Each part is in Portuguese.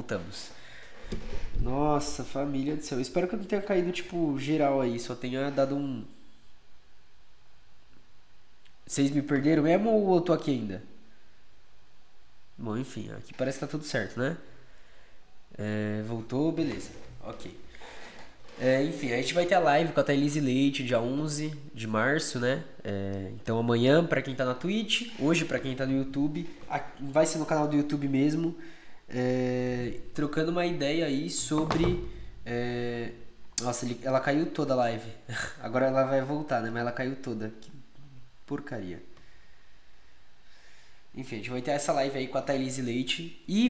voltamos. Nossa, família do céu. Espero que eu não tenha caído, tipo, geral aí. Só tenha dado um. Vocês me perderam mesmo ou eu tô aqui ainda? Bom, enfim, aqui parece que tá tudo certo, né? É, voltou, beleza. Ok. É, enfim, a gente vai ter a live com a Thailise Leite dia 11 de março, né? É, então amanhã para quem tá na Twitch, hoje para quem tá no YouTube, vai ser no canal do YouTube mesmo, é, trocando uma ideia aí sobre. É, nossa, ele, ela caiu toda a live. Agora ela vai voltar, né? Mas ela caiu toda. Que porcaria. Enfim, a gente vai ter essa live aí com a Thailise Leite e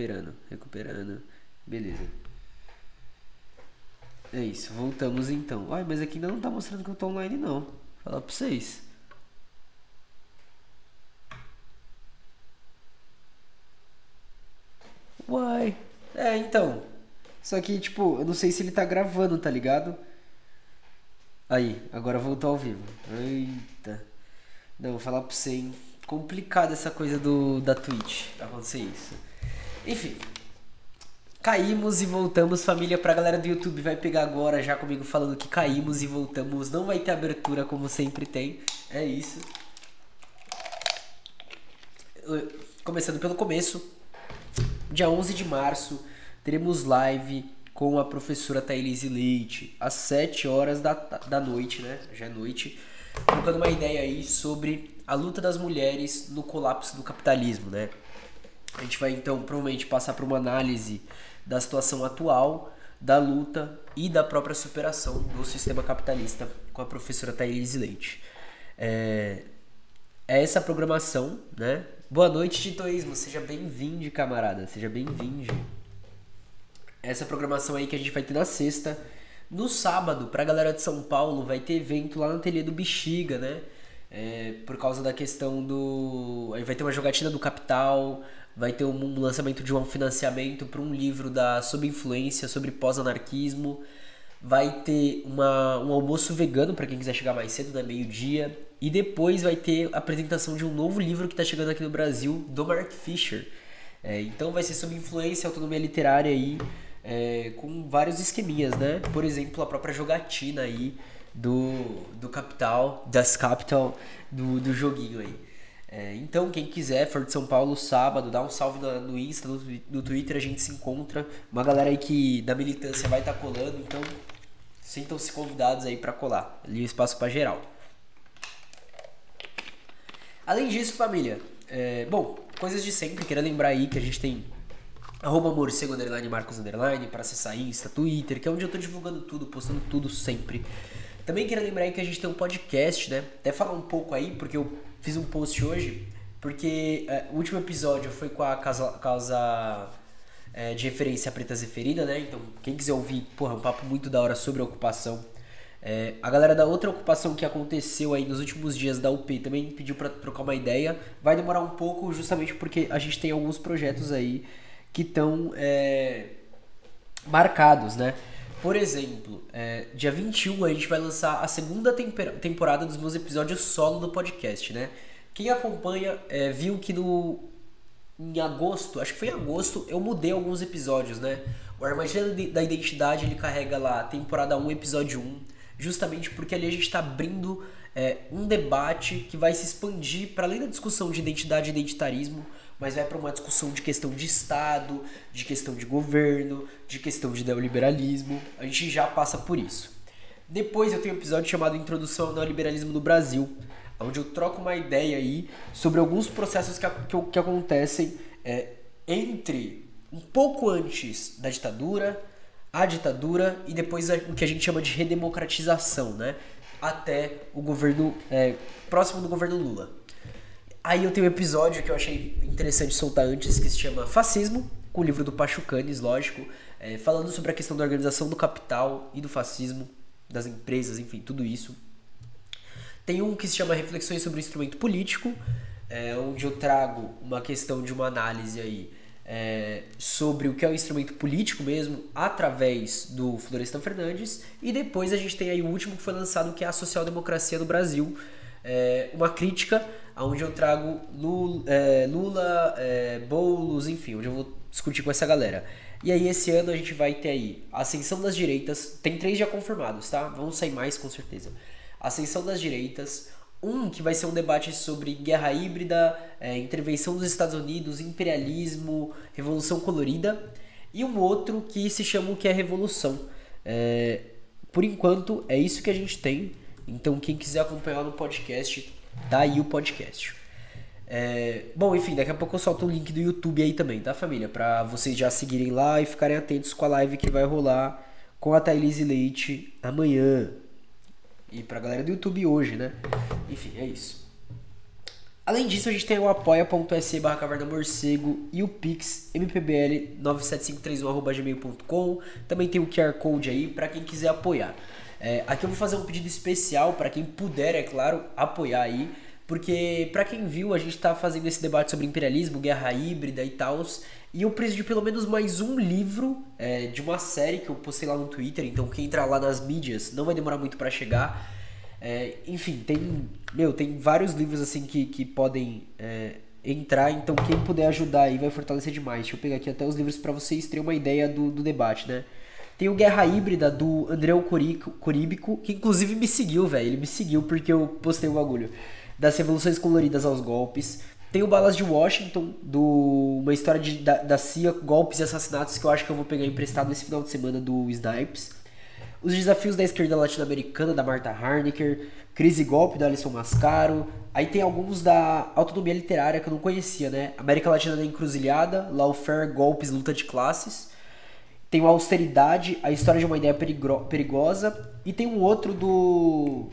Recuperando, recuperando. Beleza. É isso, voltamos então. Ai, mas aqui ainda não tá mostrando que eu tô online não. Falar pra vocês. Uai. É, então. Só que, tipo, eu não sei se ele tá gravando, tá ligado? Aí, agora voltou ao vivo. Eita. Não, vou falar pra você, hein complicado essa coisa do da Twitch acontecer isso. Enfim. Caímos e voltamos, família, pra galera do YouTube vai pegar agora já comigo falando que caímos e voltamos. Não vai ter abertura como sempre tem. É isso. Começando pelo começo. Dia 11 de março, teremos live com a professora Thailise Leite, às 7 horas da, da noite, né? Já é noite. Trocando uma ideia aí sobre a luta das mulheres no colapso do capitalismo, né? A gente vai então provavelmente passar por uma análise da situação atual, da luta e da própria superação do sistema capitalista com a professora Thaís Leite. É, é essa programação, né? Boa noite, Titoísmo. Seja bem-vindo, camarada. Seja bem-vindo. Essa programação aí que a gente vai ter na sexta. No sábado, pra galera de São Paulo, vai ter evento lá no ateliê do Bexiga, né? É, por causa da questão do. Aí vai ter uma jogatina do capital, vai ter um lançamento de um financiamento para um livro da Sob Influência sobre pós-anarquismo, vai ter uma, um almoço vegano para quem quiser chegar mais cedo, né, meio-dia, e depois vai ter a apresentação de um novo livro que está chegando aqui no Brasil, do Mark Fisher. É, então vai ser sob influência, autonomia literária aí, é, com vários esqueminhas, né? Por exemplo, a própria jogatina aí do, do Capital, das Capital, do, do joguinho aí. É, então, quem quiser, for de São Paulo, sábado, dá um salve no, no Insta, no, no Twitter, a gente se encontra. Uma galera aí que da militância vai estar tá colando, então sintam-se convidados aí para colar. Ali o espaço para geral. Além disso, família, é, bom, coisas de sempre, queria lembrar aí que a gente tem arroba morcego underline marcos underline para acessar Insta, Twitter, que é onde eu tô divulgando tudo, postando tudo sempre. Também queria lembrar aí que a gente tem um podcast, né? Até falar um pouco aí, porque eu fiz um post hoje, porque é, o último episódio foi com a causa, causa é, de referência Preta Zeferina, né? Então, quem quiser ouvir, porra, um papo muito da hora sobre a ocupação. É, a galera da outra ocupação que aconteceu aí nos últimos dias da UP também pediu para trocar uma ideia. Vai demorar um pouco, justamente porque a gente tem alguns projetos aí que estão é, marcados, né? Por exemplo, é, dia 21 a gente vai lançar a segunda temporada dos meus episódios solo do podcast, né? Quem acompanha é, viu que no em agosto, acho que foi em agosto, eu mudei alguns episódios, né? O Armadilha da Identidade ele carrega lá temporada 1, episódio 1, justamente porque ali a gente está abrindo é, um debate que vai se expandir para além da discussão de identidade e identitarismo mas vai para uma discussão de questão de Estado, de questão de governo, de questão de neoliberalismo. A gente já passa por isso. Depois eu tenho um episódio chamado Introdução ao Neoliberalismo no Brasil, onde eu troco uma ideia aí sobre alguns processos que, que, que acontecem é, entre um pouco antes da ditadura, a ditadura e depois o que a gente chama de redemocratização, né? Até o governo é, próximo do governo Lula. Aí eu tenho um episódio que eu achei interessante soltar antes, que se chama Fascismo, com o livro do Pachucanes, lógico, é, falando sobre a questão da organização do capital e do fascismo, das empresas, enfim, tudo isso. Tem um que se chama Reflexões sobre o Instrumento Político, é, onde eu trago uma questão de uma análise aí é, sobre o que é o instrumento político mesmo, através do Florestan Fernandes. E depois a gente tem aí o último que foi lançado, que é a social-democracia no Brasil. É, uma crítica onde eu trago Lula, é, Lula é, Boulos, enfim, onde eu vou discutir com essa galera. E aí esse ano a gente vai ter aí ascensão das direitas, tem três já confirmados, tá? Vão sair mais com certeza. Ascensão das direitas, um que vai ser um debate sobre guerra híbrida, é, intervenção dos Estados Unidos, imperialismo, revolução colorida, e um outro que se chama o que é revolução. É, por enquanto é isso que a gente tem. Então quem quiser acompanhar no podcast, tá aí o podcast. É, bom, enfim, daqui a pouco eu solto o link do YouTube aí também, tá, família? Pra vocês já seguirem lá e ficarem atentos com a live que vai rolar com a Thailise Leite amanhã. E pra galera do YouTube hoje, né? Enfim, é isso. Além disso, a gente tem o apoia.se barra caverna morcego e o pix mpbl97531.gmail.com Também tem o QR Code aí para quem quiser apoiar. É, aqui eu vou fazer um pedido especial para quem puder, é claro, apoiar aí. Porque, para quem viu, a gente tá fazendo esse debate sobre imperialismo, guerra híbrida e tal. E eu preciso de pelo menos mais um livro é, de uma série que eu postei lá no Twitter. Então, quem entrar lá nas mídias não vai demorar muito para chegar. É, enfim, tem, meu, tem vários livros assim que, que podem é, entrar. Então, quem puder ajudar aí vai fortalecer demais. Deixa eu pegar aqui até os livros para vocês terem uma ideia do, do debate, né? Tem o Guerra Híbrida do André Coríbico, que inclusive me seguiu, velho. Ele me seguiu porque eu postei o bagulho das revoluções coloridas aos golpes. Tem o Balas de Washington, do uma história de, da, da CIA, golpes e assassinatos, que eu acho que eu vou pegar emprestado esse final de semana do Snipes. Os desafios da esquerda latino-americana, da Marta Harnecker. Crise e golpe, da Alison Mascaro. Aí tem alguns da autonomia literária que eu não conhecia, né? América Latina na Encruzilhada, Lawfare, Golpes, Luta de Classes. Tem o Austeridade, a história de uma ideia perigosa. E tem um outro do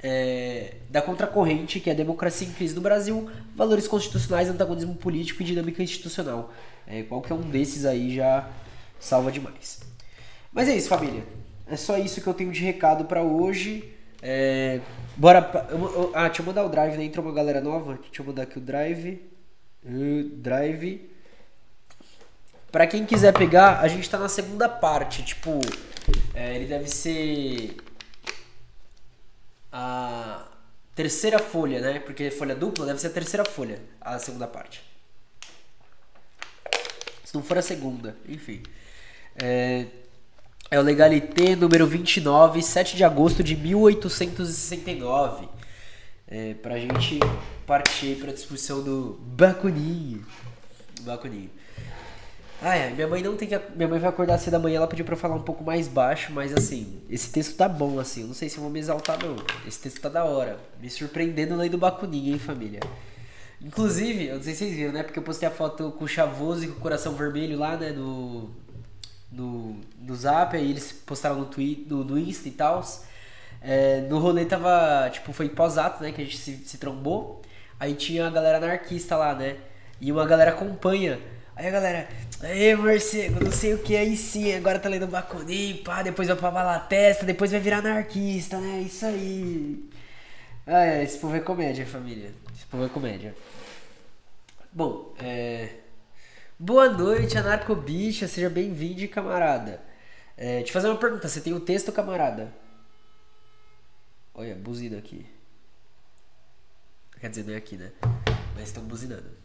é, da contracorrente, que é democracia em crise no Brasil, valores constitucionais, antagonismo político e dinâmica institucional. É, qualquer um desses aí já salva demais. Mas é isso, família. É só isso que eu tenho de recado para hoje. É, bora. Eu, eu, ah, deixa eu mandar o drive, né? Entrou uma galera nova. Deixa eu mandar aqui o drive. Uh, drive. Pra quem quiser pegar, a gente tá na segunda parte. Tipo, é, ele deve ser a terceira folha, né? Porque folha dupla deve ser a terceira folha, a segunda parte. Se não for a segunda, enfim. É, é o Legalité número 29, 7 de agosto de 1869. É, pra gente partir pra discussão do Bacuninho. Bacuninho. Ai, ai, minha mãe não tem que. Minha mãe vai acordar cedo da manhã, ela pediu pra eu falar um pouco mais baixo, mas assim, esse texto tá bom, assim. Eu não sei se eu vou me exaltar, não. Esse texto tá da hora. Me surpreendendo lendo do Bacuninha, hein, família. Inclusive, eu não sei se vocês viram, né? Porque eu postei a foto com o chavoso e com o coração vermelho lá, né? No. No, no zap, aí eles postaram no, tweet, no, no Insta e tal. É, no rolê tava. Tipo, foi pós-ato, né? Que a gente se, se trombou. Aí tinha a galera anarquista lá, né? E uma galera acompanha Aí a galera, aí morcego, não sei o que, aí sim, agora tá lendo Bacunin, pá, depois vai pra bala testa, depois vai virar anarquista, né? Isso aí. Ah, é, esse povo é comédia, família. Esse povo é comédia. Bom, é. Boa noite, anarcobicha, seja bem-vindo, camarada. É, te fazer uma pergunta, você tem o texto, camarada? Olha, buzina aqui. Quer dizer, não é aqui, né? Mas estão buzinando.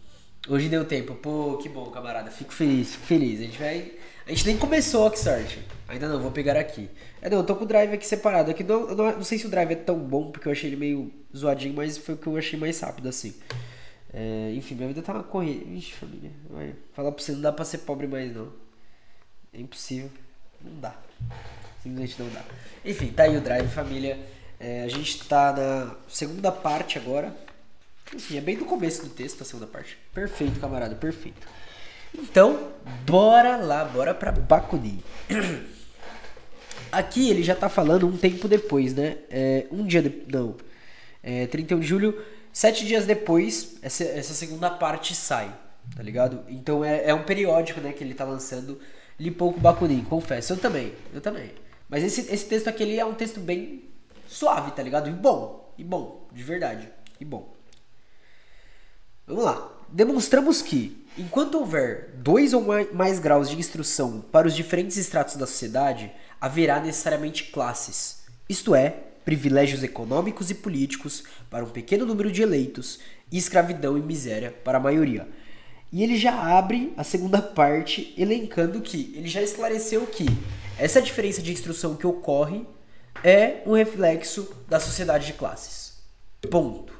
Hoje deu tempo. Pô, que bom, camarada. Fico feliz, fico feliz. A gente vai. A gente nem começou a sorte. Ainda não, vou pegar aqui. É, não, eu tô com o drive aqui separado. Aqui não, não, não, sei se o drive é tão bom, porque eu achei ele meio zoadinho, mas foi o que eu achei mais rápido assim. É, enfim, minha vida tá uma corrida. Ixi, família. Vai. Falar pra você, não dá pra ser pobre mais não. É impossível. Não dá. Simplesmente não dá. Enfim, tá aí o drive, família. É, a gente tá na segunda parte agora. Enfim, é bem no começo do texto, a segunda parte. Perfeito, camarada, perfeito. Então, bora lá, bora pra Bakunin. Aqui ele já tá falando um tempo depois, né? É, um dia de, Não. É, 31 de julho, sete dias depois, essa, essa segunda parte sai, tá ligado? Então é, é um periódico, né, que ele tá lançando. Li pouco Bakunin, confesso. Eu também, eu também. Mas esse, esse texto aqui ele é um texto bem suave, tá ligado? E bom, e bom, de verdade, e bom. Vamos lá. Demonstramos que, enquanto houver dois ou mais graus de instrução para os diferentes estratos da sociedade, haverá necessariamente classes, isto é, privilégios econômicos e políticos para um pequeno número de eleitos e escravidão e miséria para a maioria. E ele já abre a segunda parte elencando que ele já esclareceu que essa diferença de instrução que ocorre é um reflexo da sociedade de classes. Ponto.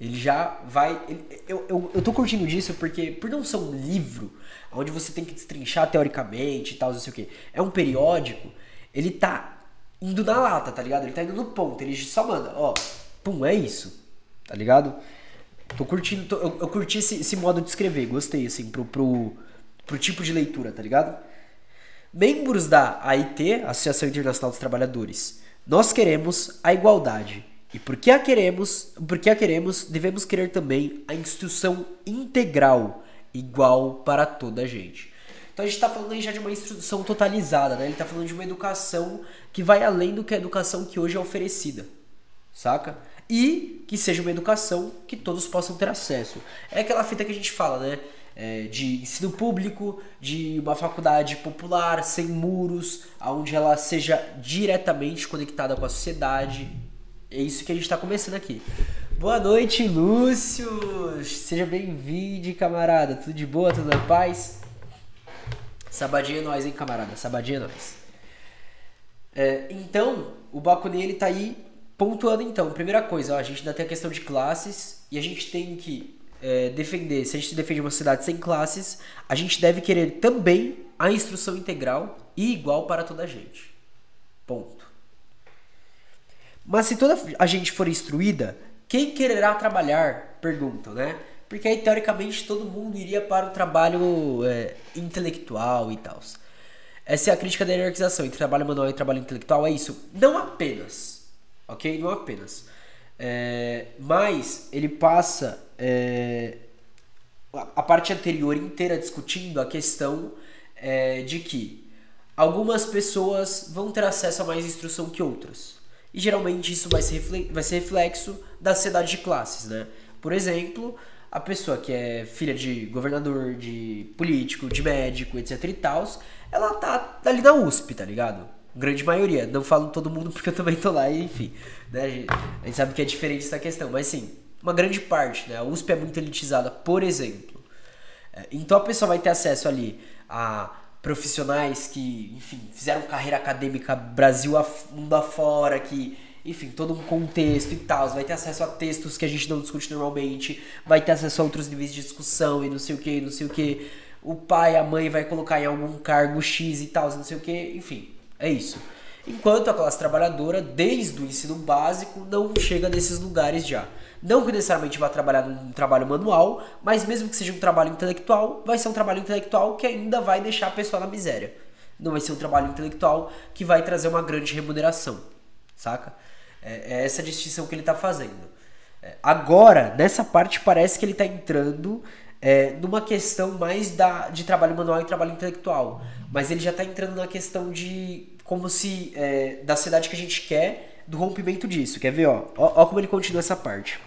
Ele já vai. Ele, eu, eu, eu tô curtindo disso porque, por não ser um livro onde você tem que destrinchar teoricamente e tal, não sei o que, é um periódico, ele tá indo na lata, tá ligado? Ele tá indo no ponto, ele só manda, ó, pum, é isso, tá ligado? Tô curtindo, tô, eu, eu, curti esse, esse, modo de escrever, gostei, assim, pro, pro, pro tipo de leitura, tá ligado? Membros da AIT, Associação Internacional dos Trabalhadores, nós queremos a igualdade. E porque a queremos, porque a queremos, devemos querer também a instrução integral, igual para toda a gente. Então a gente está falando aí já de uma instrução totalizada, né? Ele está falando de uma educação que vai além do que a educação que hoje é oferecida, saca? E que seja uma educação que todos possam ter acesso. É aquela fita que a gente fala, né? É, de ensino público, de uma faculdade popular, sem muros, onde ela seja diretamente conectada com a sociedade. É isso que a gente está começando aqui. Boa noite, Lúcio! Seja bem-vindo, camarada. Tudo de boa? Tudo na paz? Sabadinha é nós, hein, camarada? Sabadinha é nós. É, então, o Bakunin, ele tá aí pontuando, então. Primeira coisa, ó, a gente ainda tem a questão de classes e a gente tem que é, defender, se a gente defende uma sociedade sem classes, a gente deve querer também a instrução integral e igual para toda a gente. Ponto. Mas se toda a gente for instruída, quem quererá trabalhar? Perguntam, né? Porque aí, teoricamente, todo mundo iria para o trabalho é, intelectual e tal. Essa é a crítica da hierarquização entre trabalho manual e trabalho intelectual. É isso. Não apenas. Ok? Não apenas. É, mas ele passa é, a parte anterior inteira discutindo a questão é, de que algumas pessoas vão ter acesso a mais instrução que outras. E geralmente isso vai ser, vai ser reflexo da sociedade de classes, né? Por exemplo, a pessoa que é filha de governador, de político, de médico, etc e tal, ela tá ali na USP, tá ligado? Grande maioria. Não falo todo mundo porque eu também tô lá, enfim. Né? A gente sabe que é diferente essa questão, mas sim, uma grande parte, né? A USP é muito elitizada, por exemplo. É, então a pessoa vai ter acesso ali a profissionais que, enfim, fizeram carreira acadêmica Brasil mundo afora, que, enfim, todo um contexto e tal, vai ter acesso a textos que a gente não discute normalmente, vai ter acesso a outros níveis de discussão e não sei o que, não sei o que. O pai, a mãe vai colocar em algum cargo X e tal, não sei o que, enfim, é isso. Enquanto a classe trabalhadora, desde o ensino básico, não chega nesses lugares já. Não que necessariamente vá trabalhar num trabalho manual, mas mesmo que seja um trabalho intelectual, vai ser um trabalho intelectual que ainda vai deixar a pessoa na miséria. Não vai ser um trabalho intelectual que vai trazer uma grande remuneração, saca? É, é essa distinção que ele está fazendo. É, agora, nessa parte, parece que ele está entrando é, numa questão mais da, de trabalho manual e trabalho intelectual. Mas ele já está entrando na questão de como se. É, da cidade que a gente quer, do rompimento disso. Quer ver? Ó, ó, ó como ele continua essa parte.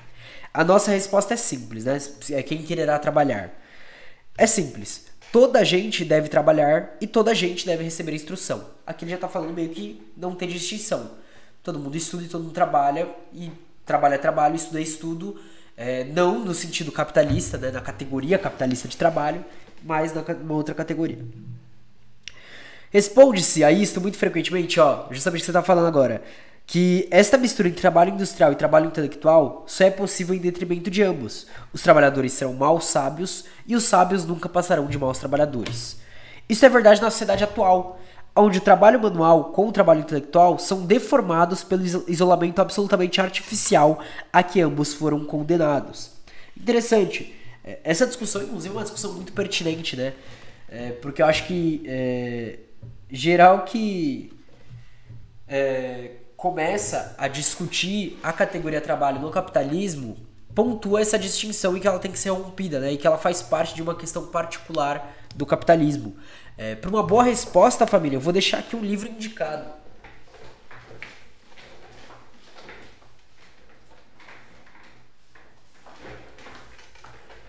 A nossa resposta é simples, né? É quem quererá trabalhar. É simples. Toda gente deve trabalhar e toda gente deve receber instrução. Aqui ele já está falando meio que não tem distinção. Todo mundo estuda e todo mundo trabalha, e trabalho é trabalho, é estudo, é, não no sentido capitalista, né, na categoria capitalista de trabalho, mas na uma outra categoria. Responde-se a isto muito frequentemente, ó, justamente o que você está falando agora que esta mistura entre trabalho industrial e trabalho intelectual só é possível em detrimento de ambos. Os trabalhadores serão maus sábios e os sábios nunca passarão de maus trabalhadores. Isso é verdade na sociedade atual, onde o trabalho manual com o trabalho intelectual são deformados pelo isolamento absolutamente artificial a que ambos foram condenados. Interessante. É, essa discussão, inclusive, é uma discussão muito pertinente, né? É, porque eu acho que é, geral que é, começa a discutir a categoria trabalho no capitalismo, pontua essa distinção e que ela tem que ser rompida, né? E que ela faz parte de uma questão particular do capitalismo. É, Para uma boa resposta, família, eu vou deixar aqui um livro indicado.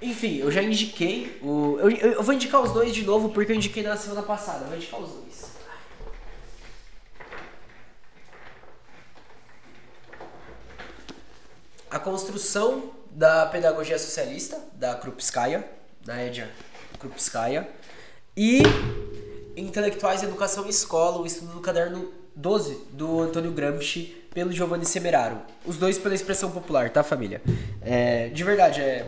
Enfim, eu já indiquei o. Eu, eu, vou indicar os dois de novo porque eu indiquei na semana passada. Eu vou indicar os dois. A construção da pedagogia socialista, da Krupskaya, da Edja Krupskaya, e Intelectuais, Educação e Escola, o estudo do caderno 12, do Antônio Gramsci, pelo Giovanni Semeraro. Os dois pela expressão popular, tá, família? É, de verdade, é,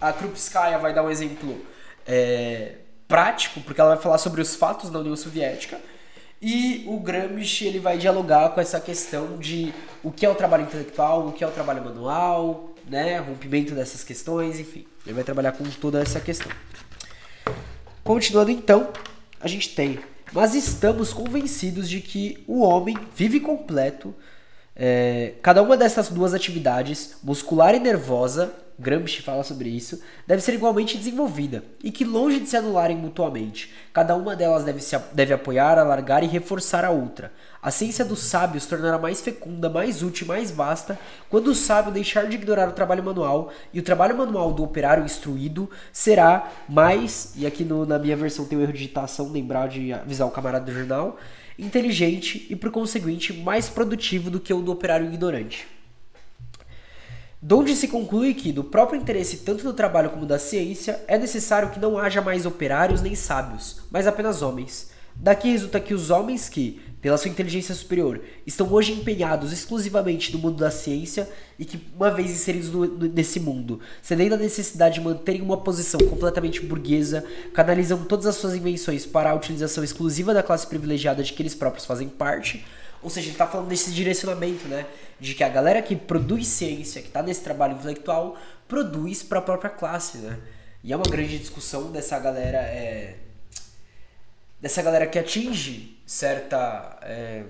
a Krupskaya vai dar um exemplo é, prático, porque ela vai falar sobre os fatos da União Soviética, e o Gramsci ele vai dialogar com essa questão de o que é o trabalho intelectual, o que é o trabalho manual, né, rompimento dessas questões, enfim. Ele vai trabalhar com toda essa questão. Continuando então, a gente tem, mas estamos convencidos de que o homem vive completo. É, cada uma dessas duas atividades, muscular e nervosa, Gramsci fala sobre isso, deve ser igualmente desenvolvida e que, longe de se anularem mutuamente, cada uma delas deve, se, deve apoiar, alargar e reforçar a outra. A ciência dos sábios tornará mais fecunda, mais útil mais vasta quando o sábio deixar de ignorar o trabalho manual e o trabalho manual do operário instruído será mais, e aqui no, na minha versão tem um erro de digitação, lembrar de avisar o camarada do jornal, inteligente e, por conseguinte, mais produtivo do que o do operário ignorante. Donde se conclui que, do próprio interesse tanto do trabalho como da ciência, é necessário que não haja mais operários nem sábios, mas apenas homens. Daqui resulta que os homens que, pela sua inteligência superior, estão hoje empenhados exclusivamente no mundo da ciência e que, uma vez inseridos no, no, nesse mundo, cedendo à necessidade de manterem uma posição completamente burguesa, canalizam todas as suas invenções para a utilização exclusiva da classe privilegiada de que eles próprios fazem parte, ou seja, ele está falando desse direcionamento, né? De que a galera que produz ciência, que está nesse trabalho intelectual, produz para a própria classe, né? E é uma grande discussão dessa galera, é, dessa galera que atinge certa, é,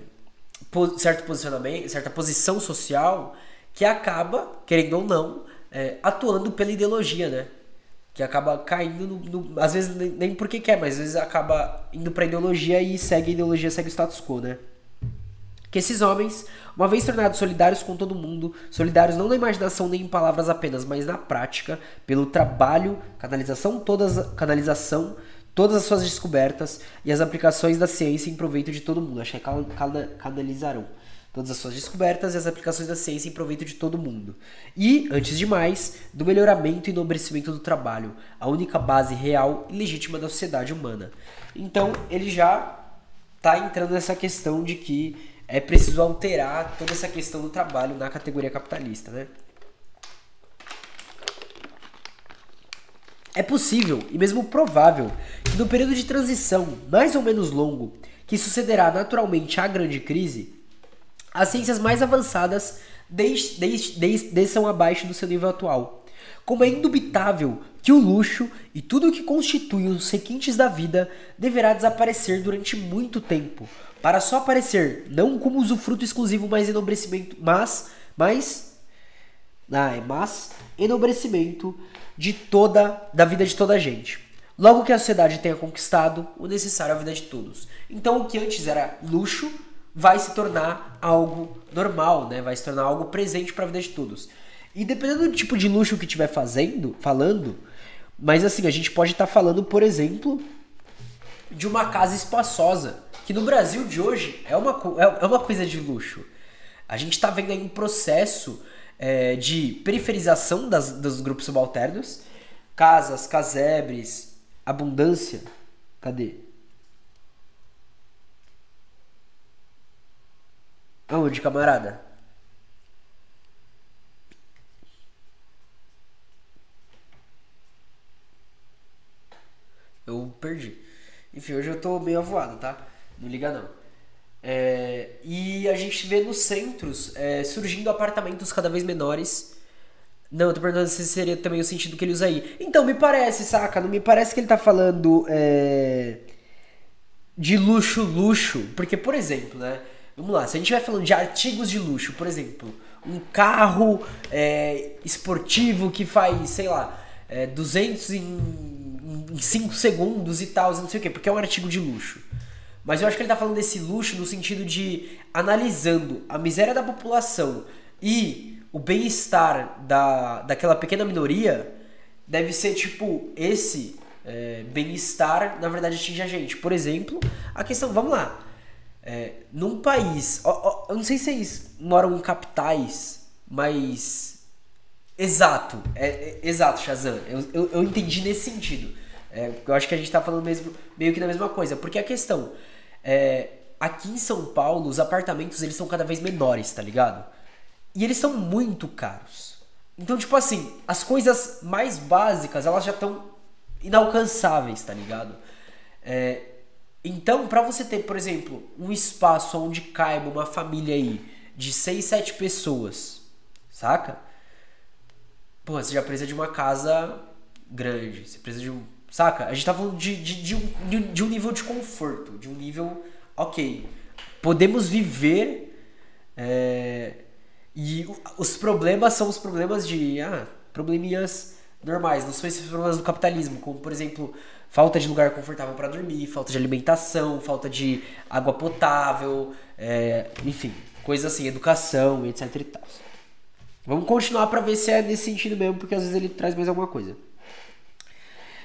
po, certo posicionamento, certa posição social, que acaba, querendo ou não, é, atuando pela ideologia, né? Que acaba caindo no, no, às vezes nem porque quer, mas às vezes acaba indo para ideologia e segue a ideologia, segue o status quo, né? Que esses homens, uma vez tornados solidários com todo mundo, solidários não na imaginação nem em palavras apenas, mas na prática, pelo trabalho, canalização, todas, canalização, todas as suas descobertas e as aplicações da ciência em proveito de todo mundo. Acho que é canalizarão todas as suas descobertas e as aplicações da ciência em proveito de todo mundo. E, antes de mais, do melhoramento e enobrecimento do trabalho, a única base real e legítima da sociedade humana. Então, ele já está entrando nessa questão de que é preciso alterar toda essa questão do trabalho na categoria capitalista, né? É possível e mesmo provável que no período de transição mais ou menos longo, que sucederá naturalmente à grande crise, as ciências mais avançadas desçam abaixo do seu nível atual. Como é indubitável que o luxo e tudo o que constitui os requintes da vida deverá desaparecer durante muito tempo, para só aparecer não como usufruto exclusivo, mas enobrecimento, mas, mas, ah, é mas enobrecimento de toda da vida de toda a gente. Logo que a sociedade tenha conquistado o necessário à vida de todos. Então o que antes era luxo vai se tornar algo normal, né? Vai se tornar algo presente para a vida de todos. E dependendo do tipo de luxo que estiver fazendo, falando, mas assim, a gente pode estar tá falando, por exemplo, de uma casa espaçosa que no Brasil de hoje é uma, é, é uma coisa de luxo. A gente está vendo aí um processo é, de periferização das, dos grupos subalternos, casas, casebres, abundância. Cadê? Aonde, camarada? Eu perdi. Enfim, hoje eu tô meio avoado, tá? Não liga não. É, e a gente vê nos centros é, surgindo apartamentos cada vez menores. Não, eu tô perguntando se seria também o sentido que ele usa aí. Então, me parece, saca? Não me parece que ele tá falando é, de luxo, luxo. Porque, por exemplo, né? Vamos lá, se a gente vai falando de artigos de luxo, por exemplo, um carro é, esportivo que faz, sei lá, é, 200 em, em 5 segundos e tal, não sei o quê, porque é um artigo de luxo. Mas eu acho que ele está falando desse luxo no sentido de analisando a miséria da população e o bem-estar da, daquela pequena minoria, deve ser tipo esse é, bem-estar, na verdade, atinge a gente. Por exemplo, a questão, vamos lá. É, num país, ó, ó, eu não sei se vocês moram em capitais, mas. Exato, é, é exato, Shazam. Eu, eu, eu, entendi nesse sentido. É, eu acho que a gente tá falando mesmo, meio que da mesma coisa. Porque a questão. É, aqui em São Paulo, os apartamentos eles são cada vez menores, tá ligado? E eles são muito caros. Então, tipo assim, as coisas mais básicas, elas já estão inalcançáveis, tá ligado? É, então, para você ter, por exemplo, um espaço onde caiba uma família aí de 6, 7 pessoas, saca? Pô, você já precisa de uma casa grande, você precisa de um. Saca? A gente tá falando de, de, de, um, de um nível de conforto, de um nível. Ok. Podemos viver. É, e os problemas são os problemas de. Ah, probleminhas normais, não são esses problemas do capitalismo, como por exemplo, falta de lugar confortável para dormir, falta de alimentação, falta de água potável, é, enfim, coisas assim, educação, etc e tal. Vamos continuar para ver se é nesse sentido mesmo, porque às vezes ele traz mais alguma coisa.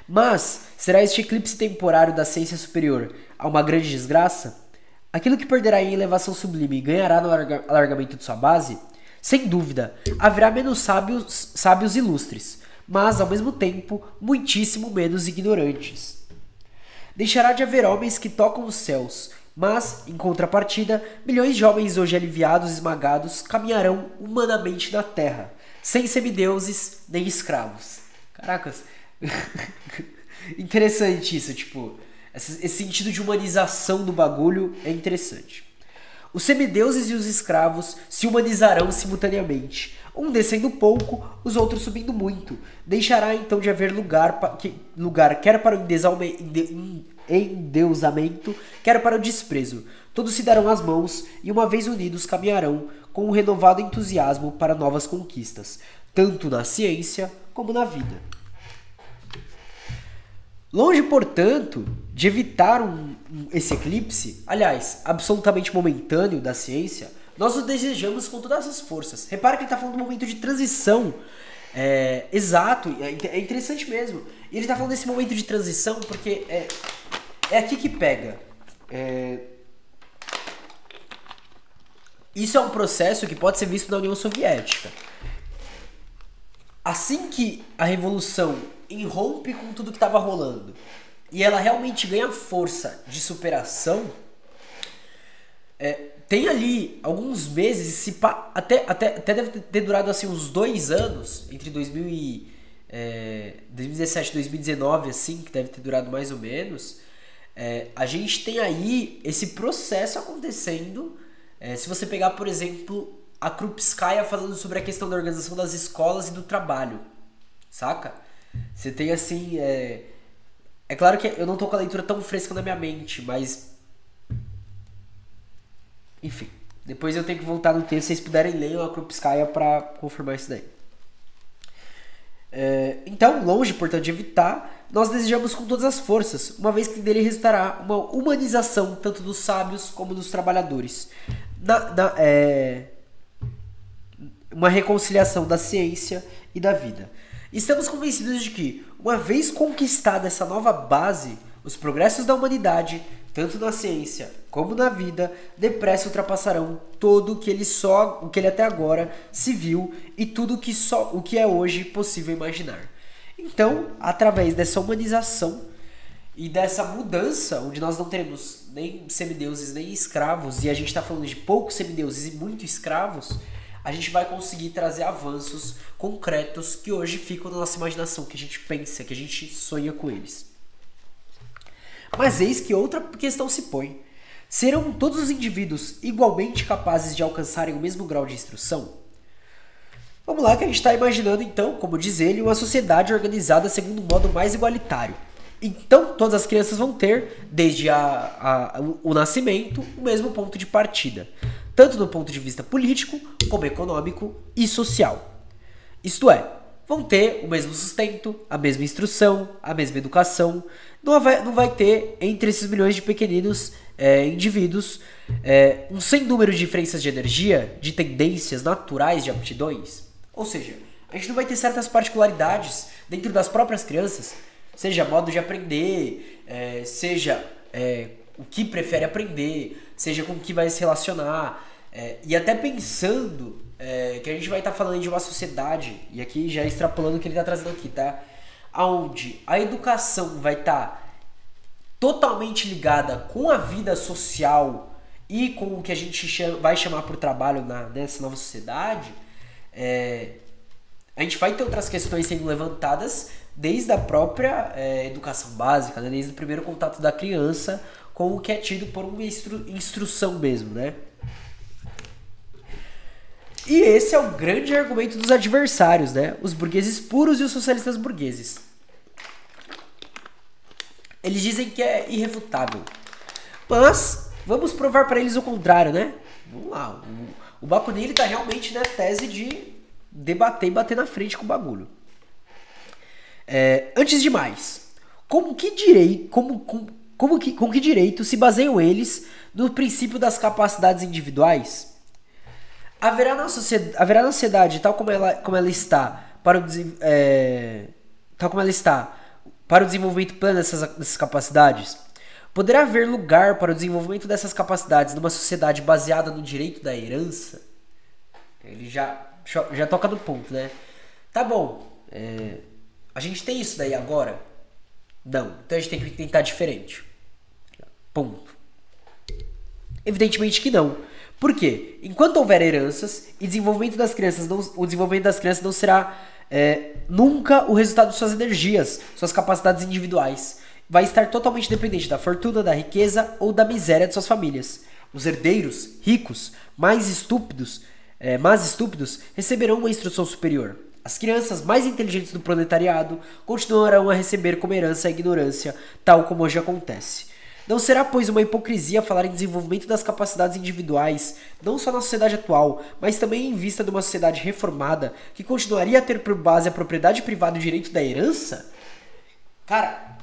Mas, será este eclipse temporário da ciência superior a uma grande desgraça? Aquilo que perderá em elevação sublime ganhará no alargamento de sua base? Sem dúvida, haverá menos sábios, sábios ilustres, mas ao mesmo tempo muitíssimo menos ignorantes. Deixará de haver homens que tocam os céus, mas, em contrapartida, milhões de homens hoje aliviados e esmagados caminharão humanamente na terra, sem semideuses nem escravos. Caracas, interessante isso, tipo, esse sentido de humanização do bagulho é interessante. Os semideuses e os escravos se humanizarão simultaneamente, um descendo pouco, os outros subindo muito. Deixará então de haver lugar, que, lugar quer para o endeusamento, quer para o desprezo. Todos se darão as mãos e, uma vez unidos, caminharão com um renovado entusiasmo para novas conquistas, tanto na ciência como na vida. Longe, portanto, de evitar um, um, esse eclipse, aliás, absolutamente momentâneo da ciência, nós o desejamos com todas as forças. Repara que ele está falando de um momento de transição é, exato, é, é interessante mesmo. E ele está falando desse momento de transição porque é, é aqui que pega. É, isso é um processo que pode ser visto na União Soviética. Assim que a revolução irrompe com tudo que estava rolando e ela realmente ganha força de superação, é, tem ali alguns meses, se até, até, até deve ter durado assim uns dois anos, entre 2000 e, é, 2017 e 2019, assim, que deve ter durado mais ou menos. É, a gente tem aí esse processo acontecendo. É, se você pegar, por exemplo, a Krupskaya falando sobre a questão da organização das escolas e do trabalho, saca? Você tem assim. É, é claro que eu não tô com a leitura tão fresca na minha mente, mas. Enfim. Depois eu tenho que voltar no texto. Se vocês puderem ler a Krupskaya para confirmar isso daí. É, então, longe, portanto, de evitar, nós desejamos com todas as forças, uma vez que dele resultará uma humanização tanto dos sábios como dos trabalhadores. Na, na, é, uma reconciliação da ciência e da vida. Estamos convencidos de que, uma vez conquistada essa nova base, os progressos da humanidade, tanto na ciência como na vida, depressa ultrapassarão todo o que ele só, o que ele até agora se viu e tudo que só o que é hoje possível imaginar. Então, através dessa humanização e dessa mudança, onde nós não teremos nem semideuses nem escravos, e a gente está falando de poucos semideuses e muitos escravos, a gente vai conseguir trazer avanços concretos que hoje ficam na nossa imaginação, que a gente pensa, que a gente sonha com eles. Mas eis que outra questão se põe. Serão todos os indivíduos igualmente capazes de alcançarem o mesmo grau de instrução? Vamos lá, que a gente está imaginando então, como diz ele, uma sociedade organizada segundo um modo mais igualitário. Então, todas as crianças vão ter, desde a, a, o nascimento, o mesmo ponto de partida tanto do ponto de vista político, como econômico e social. Isto é, vão ter o mesmo sustento, a mesma instrução, a mesma educação. Não vai, não vai ter, entre esses milhões de pequeninos é, indivíduos, é, um sem número de diferenças de energia, de tendências naturais de aptidões. Ou seja, A gente não vai ter certas particularidades dentro das próprias crianças, seja modo de aprender, é, seja é, o que prefere aprender, seja com o que vai se relacionar. É, e até pensando é, que a gente vai estar tá falando de uma sociedade, e aqui já extrapolando o que ele está trazendo aqui, tá? Onde a educação vai estar tá totalmente ligada com a vida social e com o que a gente chama, vai chamar por trabalho na, nessa nova sociedade, é, a gente vai ter outras questões sendo levantadas desde a própria é, educação básica, né? desde o primeiro contato da criança com o que é tido por uma instru instrução mesmo, né? E esse é o grande argumento dos adversários, né? Os burgueses puros e os socialistas burgueses. Eles dizem que é irrefutável. Mas vamos provar para eles o contrário, né? Vamos lá. O, o Bakunin ele tá realmente na tese de debater e bater na frente com o bagulho. É, antes de mais, como que direi, como, como, como que, com que direito se baseiam eles no princípio das capacidades individuais? Haverá na sociedade, haverá na sociedade tal como ela, como ela está para o é, tal como ela está para o desenvolvimento pleno dessas, dessas capacidades? Poderá haver lugar para o desenvolvimento dessas capacidades numa sociedade baseada no direito da herança? Ele já, já toca no ponto, né? Tá bom, é, a gente tem isso daí agora? Não. Então a gente tem que tentar diferente. Ponto. Evidentemente que não. Por quê? Enquanto houver heranças e desenvolvimento das crianças, não, o desenvolvimento das crianças não será é, nunca o resultado de suas energias, suas capacidades individuais. Vai estar totalmente dependente da fortuna, da riqueza ou da miséria de suas famílias. Os herdeiros, ricos, mais estúpidos, é, mais estúpidos, receberão uma instrução superior. As crianças mais inteligentes do proletariado continuarão a receber como herança a ignorância, tal como hoje acontece. Não será, pois, uma hipocrisia falar em desenvolvimento das capacidades individuais, não só na sociedade atual, mas também em vista de uma sociedade reformada que continuaria a ter por base a propriedade privada e o direito da herança? Cara,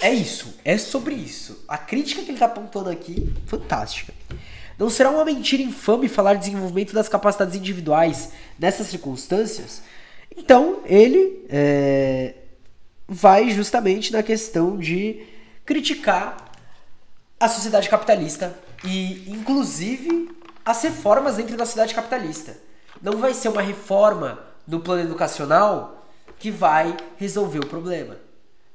é isso, é sobre isso. A crítica que ele está apontando aqui, fantástica. Não será uma mentira infame falar de desenvolvimento das capacidades individuais nessas circunstâncias? Então, ele é, vai justamente na questão de criticar a sociedade capitalista e, inclusive, as reformas dentro da sociedade capitalista. Não vai ser uma reforma no plano educacional que vai resolver o problema.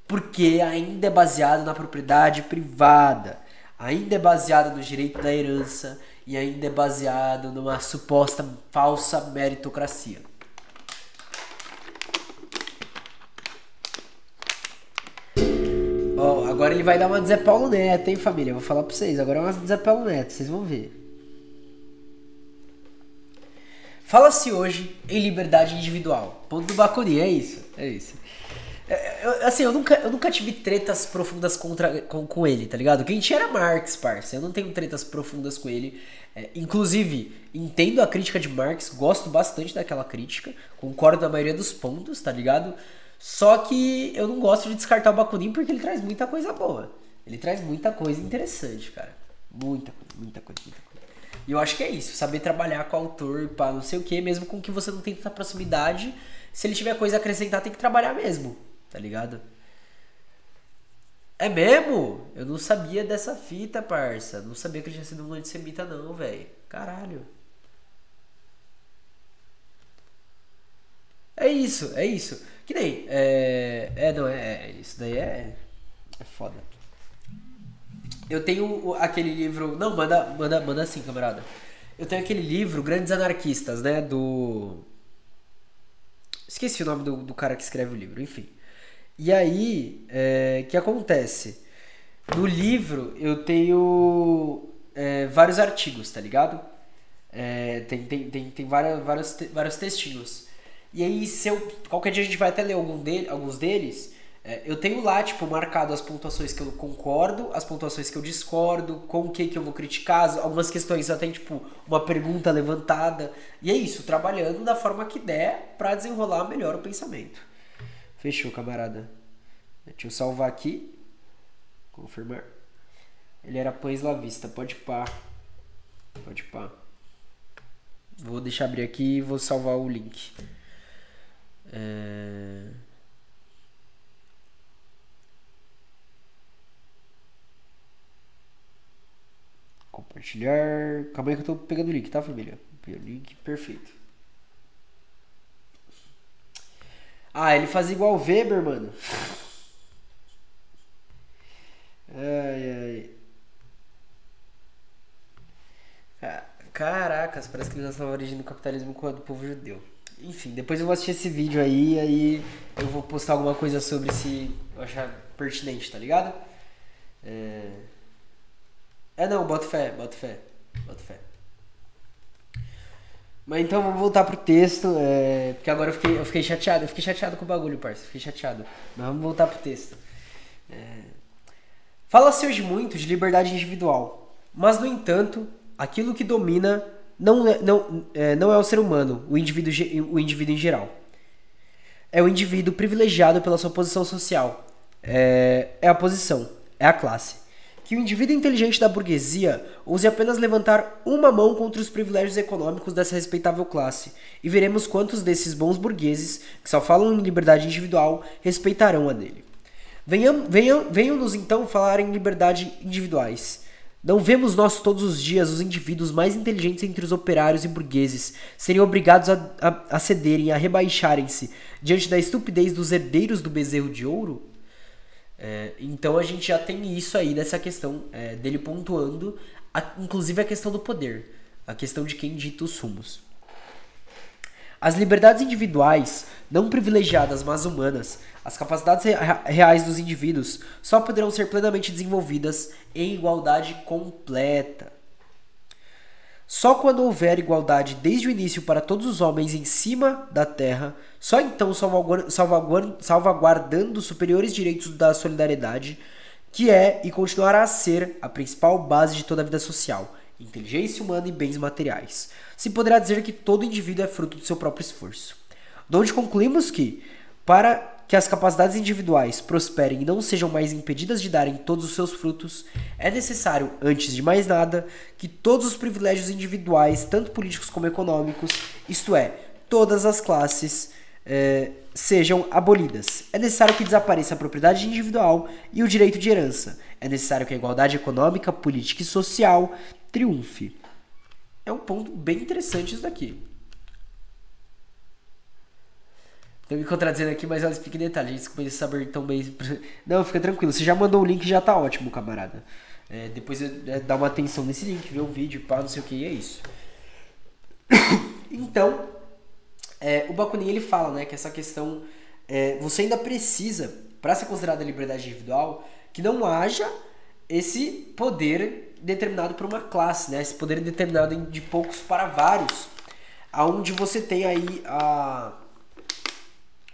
Porque ainda é baseado na propriedade privada, ainda é baseado no direito da herança e ainda é baseado numa suposta falsa meritocracia. Agora ele vai dar uma de Zé Paulo Neto, hein, família? vou falar pra vocês. Agora é uma de Zé Paulo Neto, vocês vão ver. Fala-se hoje em liberdade individual. Ponto do Bakunin, é isso. É isso. É, eu, assim, eu nunca, eu nunca tive tretas profundas contra, com, com ele, tá ligado? Quem tinha era Marx, parça. Eu não tenho tretas profundas com ele. É, inclusive, entendo a crítica de Marx, gosto bastante daquela crítica, concordo na maioria dos pontos, tá ligado? Só que eu não gosto de descartar o Bakunin porque ele traz muita coisa boa. Ele traz muita coisa interessante, cara. Muita coisa, muita coisa, muita coisa. E eu acho que é isso, saber trabalhar com o autor, para não sei o que, mesmo com que você não tenha tanta proximidade. Se ele tiver coisa a acrescentar, tem que trabalhar mesmo, tá ligado? É mesmo? Eu não sabia dessa fita, parça. Não sabia que ele tinha sido um antissemita, não, velho. Caralho. É isso, é isso. Que nem. É, é não, é. Isso daí é. É foda. Eu tenho aquele livro. Não, manda, manda, manda assim, camarada. Eu tenho aquele livro, Grandes Anarquistas, né? Do. Esqueci o nome do, do cara que escreve o livro, enfim. E aí, é, que acontece? No livro eu tenho é, vários artigos, tá ligado? É, tem, tem, tem, tem várias, vários, vários textinhos. E aí, se eu, qualquer dia a gente vai até ler algum dele, alguns deles. É, eu tenho lá, tipo, marcado as pontuações que eu concordo, as pontuações que eu discordo, com o que, que eu vou criticar, algumas questões até, tipo, uma pergunta levantada. E é isso, trabalhando da forma que der para desenrolar melhor o pensamento. Fechou, camarada. Deixa eu salvar aqui. Confirmar. Ele era pães la pode pá. Pode pá. Vou deixar abrir aqui e vou salvar o link. É... Compartilhar. Calma aí que eu tô pegando o link, tá, família? O link, perfeito. Ah, ele faz igual o Weber, mano. Ai, ai. Caracas, parece que ele lançou a origem do capitalismo com a do povo judeu. Enfim, depois eu vou assistir esse vídeo aí, aí eu vou postar alguma coisa sobre se eu achar pertinente, tá ligado? É, é não, bota fé, bota fé, bota fé. Mas então vamos voltar pro texto, é, porque agora eu fiquei, eu fiquei chateado, eu fiquei chateado com o bagulho, parça, fiquei chateado. Mas vamos voltar pro texto. É, Fala-se hoje muito de liberdade individual, mas no entanto, aquilo que domina não é, não, é, não é o ser humano, o indivíduo, o indivíduo em geral. É o indivíduo privilegiado pela sua posição social. É, é a posição, é a classe. Que o indivíduo inteligente da burguesia ouse apenas levantar uma mão contra os privilégios econômicos dessa respeitável classe, e veremos quantos desses bons burgueses, que só falam em liberdade individual, respeitarão a dele. Venham, venham, venham-nos então falar em liberdade individuais. Não vemos nós todos os dias os indivíduos mais inteligentes entre os operários e burgueses serem obrigados a, a, a cederem, a rebaixarem-se diante da estupidez dos herdeiros do bezerro de ouro? É, então a gente já tem isso aí nessa questão é, dele pontuando, a, inclusive a questão do poder, a questão de quem dita os rumos. As liberdades individuais, não privilegiadas mas humanas, as capacidades reais dos indivíduos só poderão ser plenamente desenvolvidas em igualdade completa. Só quando houver igualdade desde o início para todos os homens em cima da terra, só então salvaguardando os superiores direitos da solidariedade, que é e continuará a ser a principal base de toda a vida social, inteligência humana e bens materiais. Se poderá dizer que todo indivíduo é fruto do seu próprio esforço. De onde concluímos que, para que as capacidades individuais prosperem e não sejam mais impedidas de darem todos os seus frutos, é necessário, antes de mais nada, que todos os privilégios individuais, tanto políticos como econômicos, isto é, todas as classes, eh, sejam abolidas. É necessário que desapareça a propriedade individual e o direito de herança. É necessário que a igualdade econômica, política e social triunfe. É um ponto bem interessante isso daqui. Tô me contradizendo aqui, mas ela explica em detalhes. Desculpa esse saber tão bem. Não, fica tranquilo. Você já mandou o link já tá ótimo, camarada. É, depois é, dá uma atenção nesse link, vê o vídeo, pá, não sei o que, e é isso. Então, é, o Bakunin ele fala né, que essa questão. É, você ainda precisa, para ser considerada liberdade individual, que não haja esse poder determinado por uma classe, né? Esse poder determinado de poucos para vários, aonde você tem aí a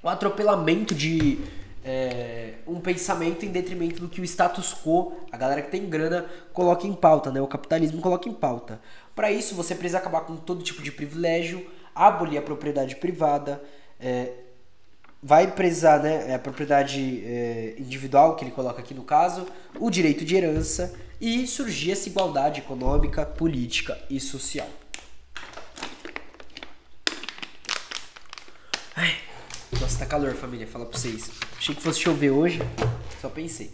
o atropelamento de é, um pensamento em detrimento do que o status quo, a galera que tem grana, coloca em pauta, né? O capitalismo coloca em pauta. Para isso, você precisa acabar com todo tipo de privilégio, abolir a propriedade privada, é, vai prezar né, a propriedade é, individual, que ele coloca aqui no caso, o direito de herança e surgir essa igualdade econômica, política e social. Ai. Nossa, tá calor, família, fala pra vocês. Achei que fosse chover hoje, só pensei.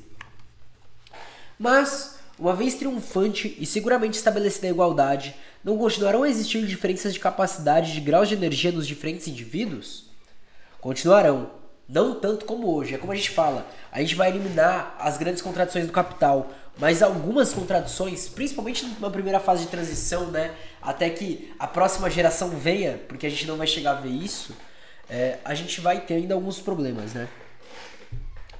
Mas, uma vez triunfante e seguramente estabelecida a igualdade, não continuarão a existir diferenças de capacidade de graus de energia nos diferentes indivíduos? Continuarão, não tanto como hoje. É como a gente fala, a gente vai eliminar as grandes contradições do capital, mas algumas contradições, principalmente na primeira fase de transição, né, até que a próxima geração venha, porque a gente não vai chegar a ver isso é, a gente vai ter ainda alguns problemas, né?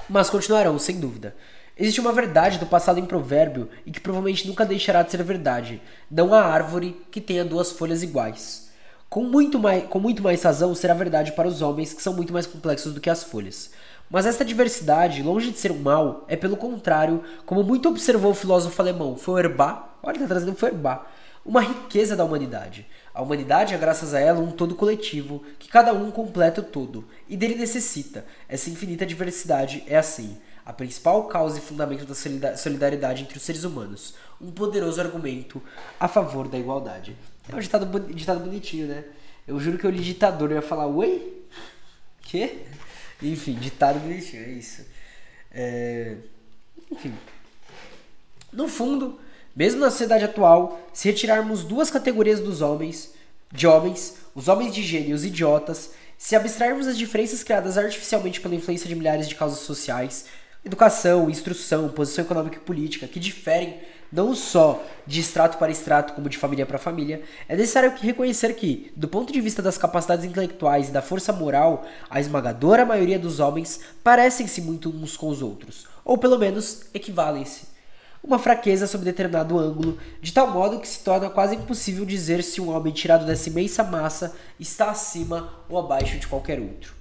Mas continuarão, sem dúvida. Existe uma verdade do passado em provérbio e que provavelmente nunca deixará de ser verdade. Não há árvore que tenha duas folhas iguais. Com muito, mais, com muito mais razão será verdade para os homens que são muito mais complexos do que as folhas. Mas esta diversidade, longe de ser um mal, é pelo contrário, como muito observou o filósofo alemão Feuerbach, olha, tá trazendo Feuerbach, uma riqueza da humanidade. A humanidade é, graças a ela, um todo coletivo, que cada um completa o todo, e dele necessita. Essa infinita diversidade é assim, a principal causa e fundamento da solidariedade entre os seres humanos, um poderoso argumento a favor da igualdade. É um ditado, ditado bonitinho, né? Eu juro que eu li ditador e ia falar, oi? Quê? Enfim, ditado bonitinho, é isso. É... Enfim. No fundo, mesmo na sociedade atual, se retirarmos duas categorias dos homens, de homens, os homens de gênio e os idiotas, se abstrairmos as diferenças criadas artificialmente pela influência de milhares de causas sociais, educação, instrução, posição econômica e política, que diferem não só de extrato para extrato, como de família para família, é necessário reconhecer que, do ponto de vista das capacidades intelectuais e da força moral, a esmagadora maioria dos homens parecem-se muito uns com os outros, ou pelo menos equivalem-se. Uma fraqueza sob determinado ângulo, de tal modo que se torna quase impossível dizer se um homem tirado dessa imensa massa está acima ou abaixo de qualquer outro.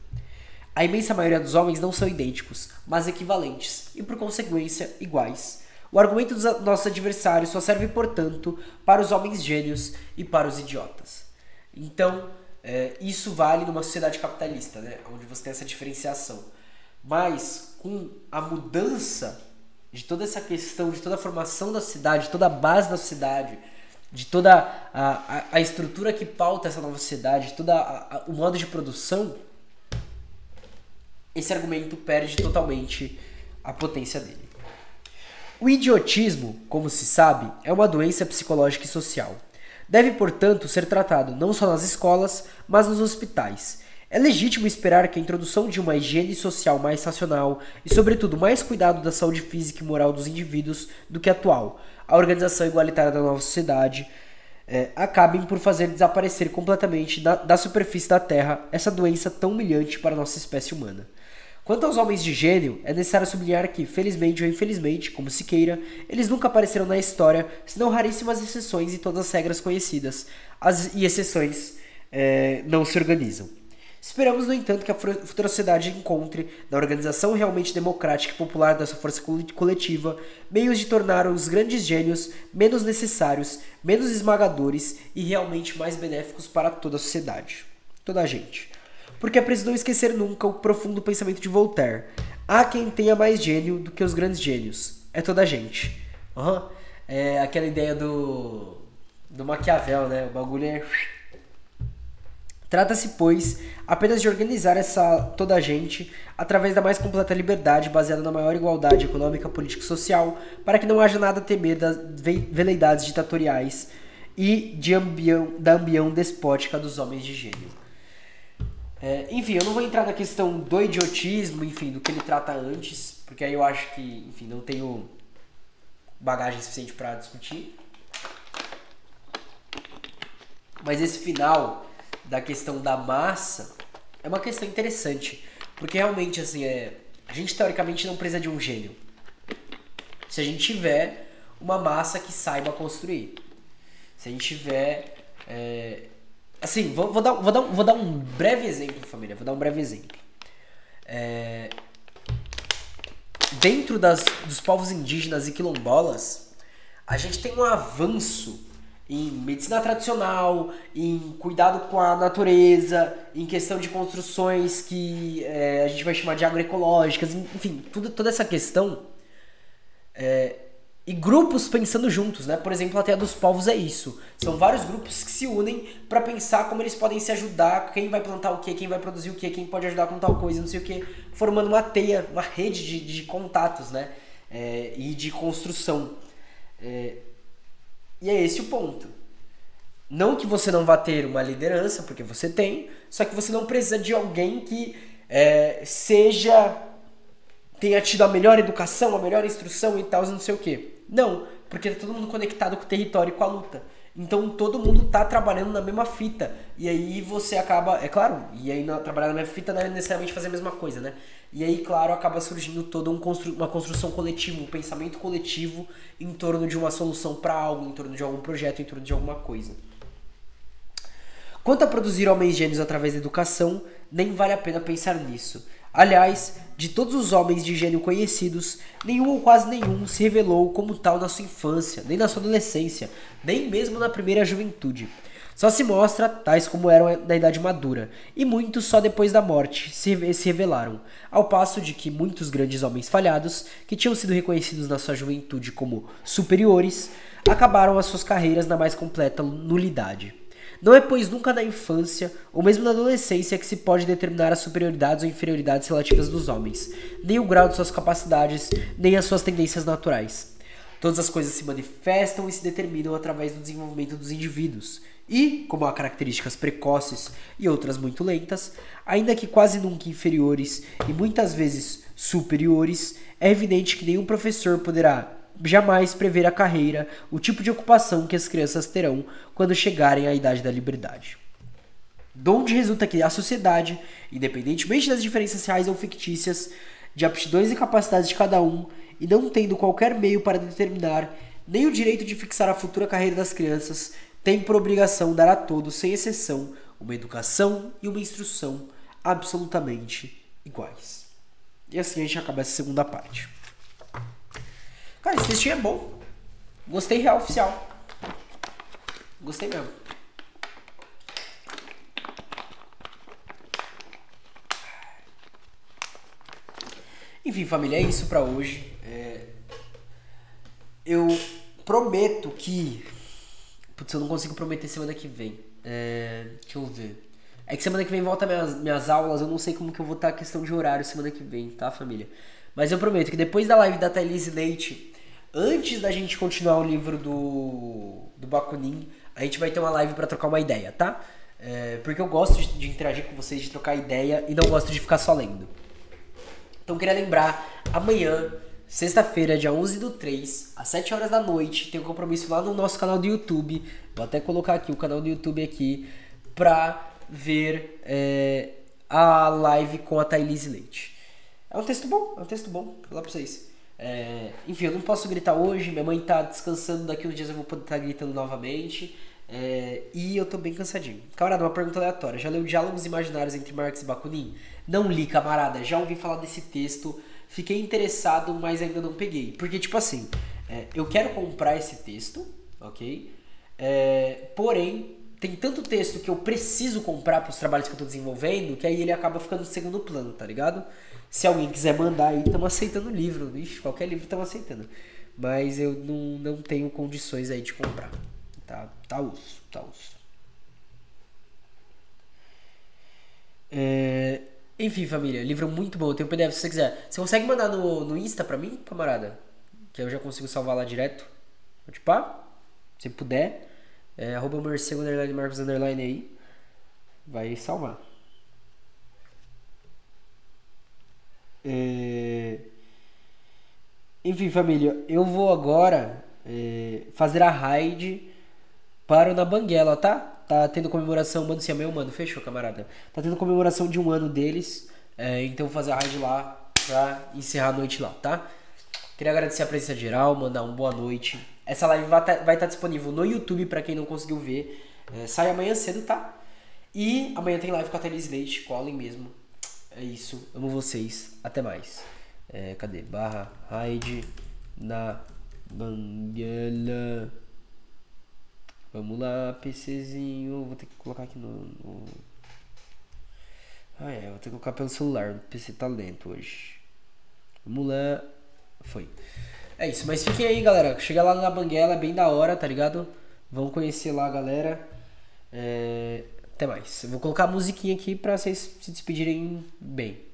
A imensa maioria dos homens não são idênticos, mas equivalentes, e por consequência iguais o argumento dos nossos adversários só serve, portanto, para os homens gênios e para os idiotas. Então, é, isso vale numa sociedade capitalista, né, onde você tem essa diferenciação. Mas com a mudança de toda essa questão, de toda a formação da cidade, de toda a base da cidade, de toda a, a, a estrutura que pauta essa nova sociedade, de todo o modo de produção, esse argumento perde totalmente a potência dele. O idiotismo, como se sabe, é uma doença psicológica e social. Deve, portanto, ser tratado não só nas escolas, mas nos hospitais. É legítimo esperar que a introdução de uma higiene social mais racional e, sobretudo, mais cuidado da saúde física e moral dos indivíduos do que a atual, a organização igualitária da nova sociedade, é, acabem por fazer desaparecer completamente da, da superfície da Terra essa doença tão humilhante para a nossa espécie humana. Quanto aos homens de gênio, é necessário sublinhar que, felizmente ou infelizmente, como se queira, eles nunca apareceram na história, senão raríssimas exceções e todas as regras conhecidas, as, e exceções é, não se organizam. Esperamos, no entanto, que a futura sociedade encontre, na organização realmente democrática e popular dessa força coletiva, meios de tornar os grandes gênios menos necessários, menos esmagadores e realmente mais benéficos para toda a sociedade. Toda a gente porque é preciso não esquecer nunca o profundo pensamento de Voltaire. Há quem tenha mais gênio do que os grandes gênios. É toda a gente. Uhum. É aquela ideia do, do Maquiavel, né? O bagulho é. Trata-se, pois, apenas de organizar essa toda a gente através da mais completa liberdade, baseada na maior igualdade econômica, política e social, para que não haja nada a temer das veleidades ditatoriais e de ambião, da ambião despótica dos homens de gênio. É, enfim, eu não vou entrar na questão do idiotismo, enfim, do que ele trata antes, porque aí eu acho que, enfim, não tenho bagagem suficiente para discutir. Mas esse final da questão da massa é uma questão interessante, porque realmente, assim, é, a gente teoricamente não precisa de um gênio. Se a gente tiver uma massa que saiba construir. Se a gente tiver é, Assim, vou, vou, dar, vou, dar, vou dar um breve exemplo, família. Vou dar um breve exemplo. É, dentro das, dos povos indígenas e quilombolas, a gente tem um avanço em medicina tradicional, em cuidado com a natureza, em questão de construções que é, a gente vai chamar de agroecológicas, enfim, tudo, toda essa questão é, e grupos pensando juntos, né? Por exemplo, a Teia dos Povos é isso. São vários grupos que se unem para pensar como eles podem se ajudar, quem vai plantar o que, quem vai produzir o que, quem pode ajudar com tal coisa, não sei o que, formando uma teia, uma rede de, de contatos, né? É, e de construção. É, e é esse o ponto. Não que você não vá ter uma liderança, porque você tem, só que você não precisa de alguém que é, seja tenha tido a melhor educação, a melhor instrução e tal, não sei o que. Não, porque tá todo mundo conectado com o território e com a luta. Então todo mundo tá trabalhando na mesma fita. E aí você acaba, é claro, e aí trabalhar na mesma fita não é necessariamente fazer a mesma coisa, né? E aí, claro, acaba surgindo toda um constru uma construção coletiva, um pensamento coletivo em torno de uma solução para algo, em torno de algum projeto, em torno de alguma coisa. Quanto a produzir homens gênios através da educação, nem vale a pena pensar nisso. Aliás, de todos os homens de gênio conhecidos, nenhum ou quase nenhum se revelou como tal na sua infância, nem na sua adolescência, nem mesmo na primeira juventude. Só se mostra tais como eram na idade madura, e muitos só depois da morte se, revelaram, ao passo de que muitos grandes homens falhados, que tinham sido reconhecidos na sua juventude como superiores, acabaram as suas carreiras na mais completa nulidade. Não é pois nunca na infância, ou mesmo na adolescência, que se pode determinar as superioridades ou inferioridades relativas dos homens, nem o grau de suas capacidades, nem as suas tendências naturais. Todas as coisas se manifestam e se determinam através do desenvolvimento dos indivíduos. E, como há características precoces e outras muito lentas, ainda que quase nunca inferiores e muitas vezes superiores, é evidente que nenhum professor poderá jamais prever a carreira, o tipo de ocupação que as crianças terão quando chegarem à idade da liberdade. Donde resulta que a sociedade, independentemente das diferenças reais ou fictícias, de aptidões e capacidades de cada um, e não tendo qualquer meio para determinar nem o direito de fixar a futura carreira das crianças, tem por obrigação dar a todos, sem exceção, uma educação e uma instrução absolutamente iguais. E assim a gente acaba essa segunda parte. Cara, esse textinho é bom. Gostei real oficial. Gostei mesmo. Enfim, família, é isso para hoje. É... Eu prometo que. Putz, eu não consigo prometer semana que vem. É... Deixa eu ver. É que semana que vem volta minhas, minhas aulas, eu não sei como que eu vou estar a questão de horário semana que vem, tá, família? Mas eu prometo que depois da live da Thailise Leite, antes da gente continuar o livro do, do Bakunin, a gente vai ter uma live para trocar uma ideia, tá? É, porque eu gosto de, de, interagir com vocês, de trocar ideia e não gosto de ficar só lendo. Então queria lembrar, amanhã, sexta-feira, dia 11 do 3, às 7 horas da noite, tem um compromisso lá no nosso canal do YouTube. Vou até colocar aqui o canal do YouTube aqui pra ver é, a live com a Thailise Leite. É um texto bom, é um texto bom, vou falar pra vocês. É, enfim, eu não posso gritar hoje, minha mãe tá descansando, daqui uns dias eu vou poder estar tá gritando novamente. É, e eu tô bem cansadinho. Camarada, uma pergunta aleatória. Já leu Diálogos Imaginários entre Marx e Bakunin? Não li, camarada. Já ouvi falar desse texto. Fiquei interessado, mas ainda não peguei. Porque, tipo assim, é, eu quero comprar esse texto, ok? É, porém, tem tanto texto que eu preciso comprar para os trabalhos que eu tô desenvolvendo que aí ele acaba ficando no segundo plano, tá ligado? Se alguém quiser mandar aí, estamos aceitando o livro. Ixi, qualquer livro estamos aceitando. Mas eu não, não tenho condições aí de comprar. Tá, tá osso, tá osso. É, enfim, família, livro muito bom. Eu tenho PDF se você quiser. Você consegue mandar no, no Insta pra mim, camarada? Que eu já consigo salvar lá direto. Tipo, ah, se puder. É, arroba Marcos, underline aí. Vai salvar. É... Enfim, família, eu vou agora é, fazer a raid para o na Banguela, tá? Tá tendo comemoração, mano, se é meu, mano, fechou, camarada. Tá tendo comemoração de um ano deles, é, então vou fazer a raid lá pra encerrar a noite lá, tá? Queria agradecer a presença geral, mandar uma boa noite. Essa live vai estar tá, tá disponível no YouTube para quem não conseguiu ver. É, sai amanhã cedo, tá? E amanhã tem live com a Thaís Leite, colhem mesmo. É isso. Amo vocês. Até mais. É, cadê? Barra raid na banguela. Vamos lá, PCzinho. Vou ter que colocar aqui no. no... Ah, é. Vou ter que colocar pelo celular. O PC tá lento hoje. Vamos lá. Foi. É isso. Mas fiquem aí, galera. Chega lá na Banguela. É bem da hora, tá ligado? Vão conhecer lá, galera. É. Até mais. Vou colocar a musiquinha aqui pra vocês se despedirem bem.